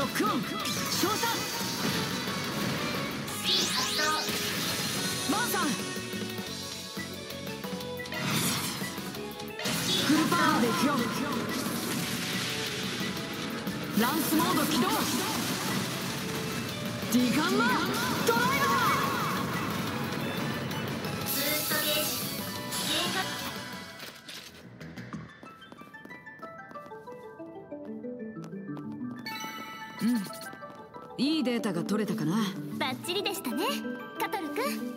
翔さん。マーさん。フルパワーでいくよランスモード起動。ディガンマードライうん。いいデータが取れたかな。バッチリでしたね。カトル君